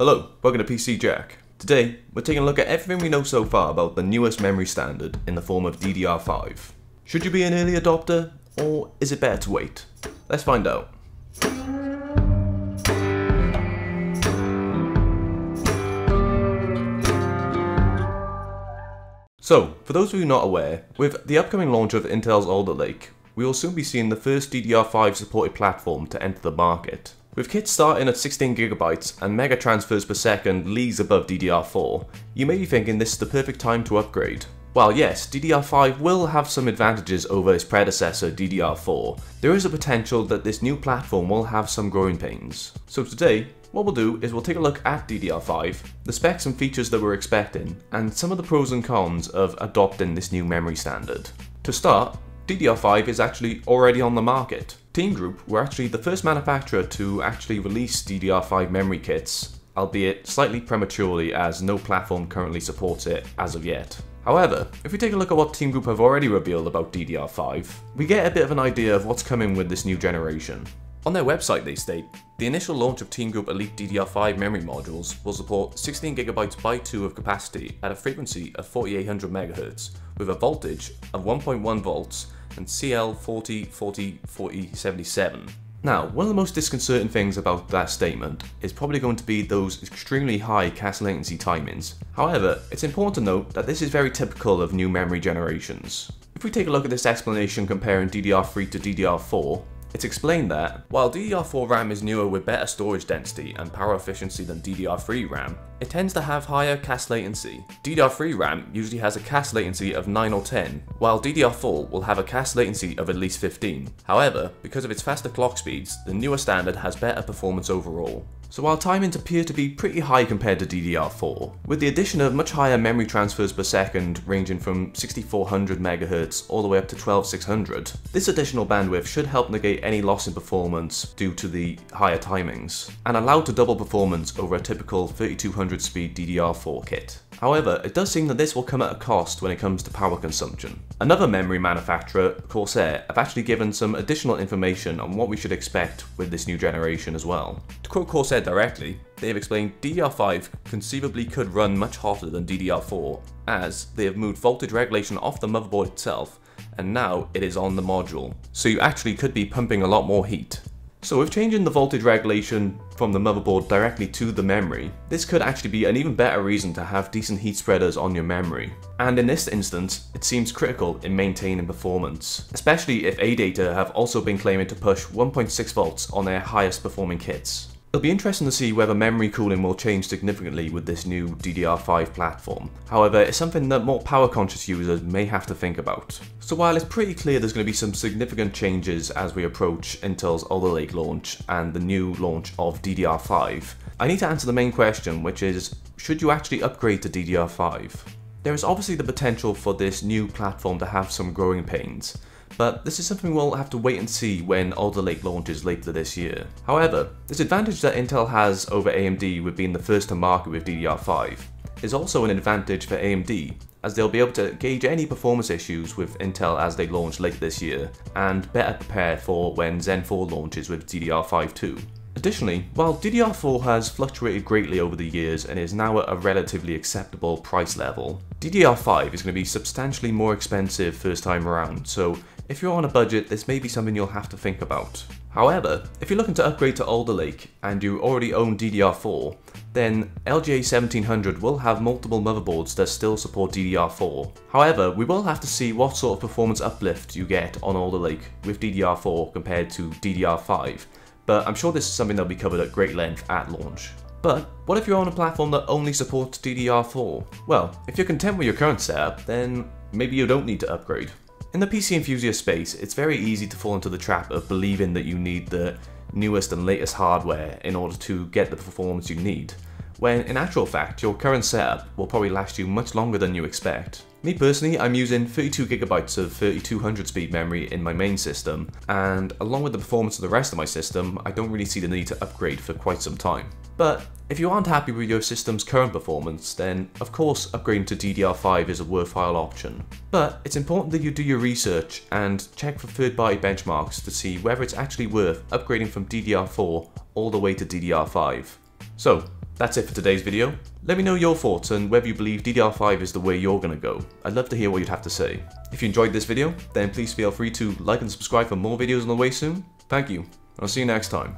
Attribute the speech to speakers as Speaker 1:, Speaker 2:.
Speaker 1: Hello, welcome to PC Jack. Today, we're taking a look at everything we know so far about the newest memory standard in the form of DDR5. Should you be an early adopter, or is it better to wait? Let's find out. So, for those of you not aware, with the upcoming launch of Intel's Alder Lake, we will soon be seeing the first DDR5 supported platform to enter the market. With kits starting at 16GB and mega transfers per second leagues above DDR4, you may be thinking this is the perfect time to upgrade. While yes, DDR5 will have some advantages over its predecessor DDR4, there is a potential that this new platform will have some growing pains. So today, what we'll do is we'll take a look at DDR5, the specs and features that we're expecting, and some of the pros and cons of adopting this new memory standard. To start, DDR5 is actually already on the market. Team Group were actually the first manufacturer to actually release DDR5 memory kits, albeit slightly prematurely as no platform currently supports it as of yet. However, if we take a look at what Team Group have already revealed about DDR5, we get a bit of an idea of what's coming with this new generation. On their website they state, the initial launch of Team Group Elite DDR5 memory modules will support 16GB by 2 of capacity at a frequency of 4800 MHz with a voltage of 1.1 volts and CL40404077. Now, one of the most disconcerting things about that statement is probably going to be those extremely high CAS latency timings. However, it's important to note that this is very typical of new memory generations. If we take a look at this explanation comparing DDR3 to DDR4, it's explained that, while DDR4 RAM is newer with better storage density and power efficiency than DDR3 RAM, it tends to have higher CAS latency. DDR3 RAM usually has a CAS latency of 9 or 10, while DDR4 will have a CAS latency of at least 15. However, because of its faster clock speeds, the newer standard has better performance overall. So while timings appear to be pretty high compared to DDR4, with the addition of much higher memory transfers per second ranging from 6400 MHz all the way up to 12600, this additional bandwidth should help negate any loss in performance due to the higher timings, and allow to double performance over a typical 3200 speed DDR4 kit. However, it does seem that this will come at a cost when it comes to power consumption. Another memory manufacturer, Corsair, have actually given some additional information on what we should expect with this new generation as well. To quote Corsair directly, they have explained DDR5 conceivably could run much hotter than DDR4, as they have moved voltage regulation off the motherboard itself, and now it is on the module. So you actually could be pumping a lot more heat. So with changing the voltage regulation from the motherboard directly to the memory, this could actually be an even better reason to have decent heat spreaders on your memory. And in this instance, it seems critical in maintaining performance, especially if ADATA have also been claiming to push 1.6 volts on their highest performing kits. It'll be interesting to see whether memory cooling will change significantly with this new DDR5 platform. However, it's something that more power conscious users may have to think about. So while it's pretty clear there's going to be some significant changes as we approach Intel's Alder Lake launch and the new launch of DDR5, I need to answer the main question which is, should you actually upgrade to DDR5? There is obviously the potential for this new platform to have some growing pains, but this is something we'll have to wait and see when Alder Lake launches later this year. However, this advantage that Intel has over AMD with being the first to market with DDR5 is also an advantage for AMD as they'll be able to gauge any performance issues with Intel as they launch later this year and better prepare for when Zen 4 launches with DDR5 too. Additionally, while DDR4 has fluctuated greatly over the years and is now at a relatively acceptable price level, DDR5 is going to be substantially more expensive first time around, so if you're on a budget, this may be something you'll have to think about. However, if you're looking to upgrade to Alder Lake and you already own DDR4, then LGA 1700 will have multiple motherboards that still support DDR4. However, we will have to see what sort of performance uplift you get on Alder Lake with DDR4 compared to DDR5, but I'm sure this is something that'll be covered at great length at launch. But what if you're on a platform that only supports DDR4? Well, if you're content with your current setup, then maybe you don't need to upgrade. In the PC enthusiast space, it's very easy to fall into the trap of believing that you need the newest and latest hardware in order to get the performance you need, when in actual fact your current setup will probably last you much longer than you expect. Me personally, I'm using 32GB of 3200 speed memory in my main system, and along with the performance of the rest of my system, I don't really see the need to upgrade for quite some time. But if you aren't happy with your system's current performance, then of course upgrading to DDR5 is a worthwhile option. But it's important that you do your research and check for third-party benchmarks to see whether it's actually worth upgrading from DDR4 all the way to DDR5. So, That's it for today's video. Let me know your thoughts and whether you believe DDR5 is the way you're gonna go. I'd love to hear what you'd have to say. If you enjoyed this video, then please feel free to like and subscribe for more videos on the way soon. Thank you, and I'll see you next time.